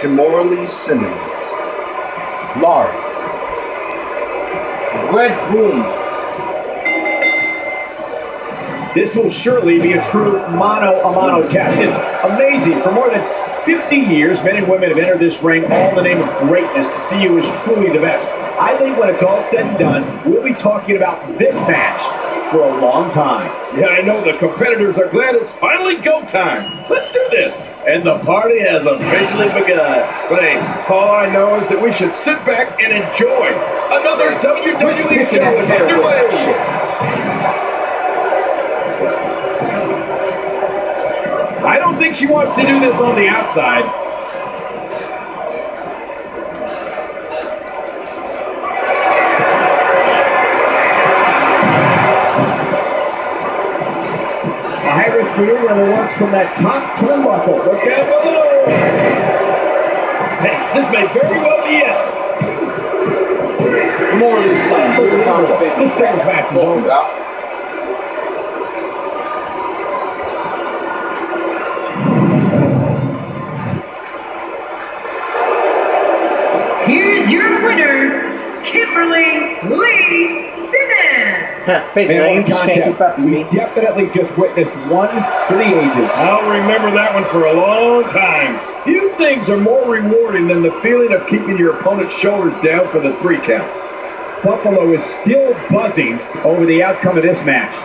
Kimora Lee Simmons. Lauren. Red Room. This will surely be a true mano test. It's amazing. For more than 50 years, men and women have entered this ring all in the name of greatness to see who is truly the best. I think when it's all said and done, we'll be talking about this match for a long time. Yeah, I know the competitors are glad it's finally go time. Let's do this. And the party has officially begun. But hey, all I know is that we should sit back and enjoy another WWE show is underway. I don't think she wants to do this on the outside. A high risk maneuver and works from that top turnbuckle. Look out below. Hey, this may very well be it. More of these things. This thing's back to over. Here's your winner, Kimora Lee keep up contest. with We definitely just witnessed one for the ages. I'll remember that one for a long time. Few things are more rewarding than the feeling of keeping your opponent's shoulders down for the three count. Buffalo is still buzzing over the outcome of this match.